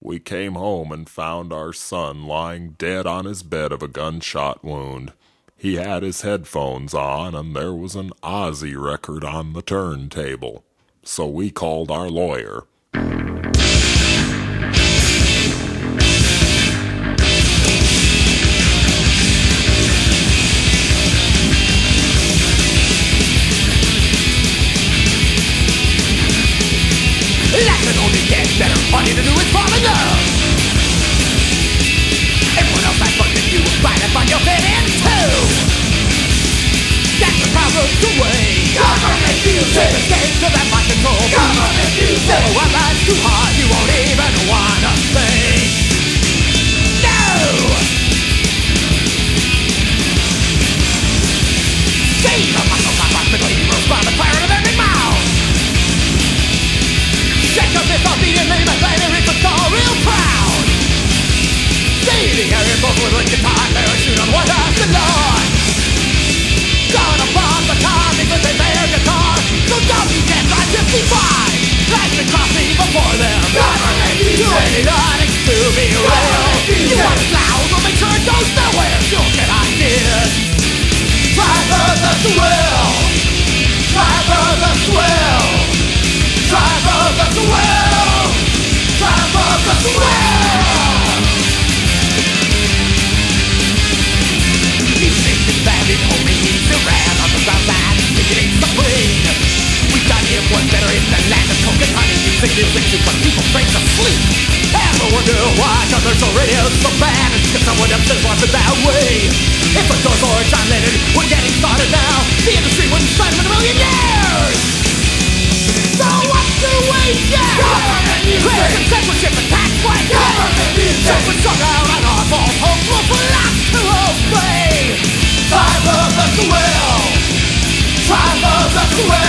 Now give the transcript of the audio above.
We came home and found our son lying dead on his bed of a gunshot wound. He had his headphones on, and there was an Ozzy record on the turntable. So we called our lawyer. No, I laugh too hard, you won't even wanna No! See the muscle the rose by the fire of every mouth beating me, my a real proud See the daylight. Simulation, but people fake to sleep Ever wonder why commercial radio's so bad? It's because someone else has warped it that way If the door for John Lennon We're getting started now The industry wouldn't stand in a million years So what's the way down? Government music! Players and censorship and tax breaks! Government music! Just was strung out on our false hopeful for lack of us will Five of us will Five of us will